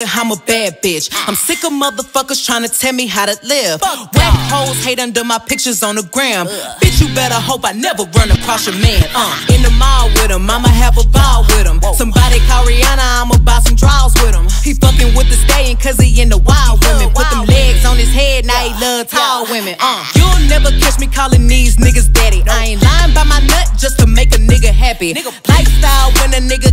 I'm a bad bitch. I'm sick of motherfuckers trying to tell me how to live. Whack hoes hate under my pictures on the gram. Bitch, you better hope I never run across your man. Uh, in the mall with him, I'ma have a ball with him. Somebody call Rihanna, I'ma buy some draws with him. He fucking with the staying cause he in the wild women. Put them legs on his head, now he love tall women. Uh, you'll never catch me calling these niggas daddy. I ain't lying by my nut just to make a nigga happy. Lifestyle when a nigga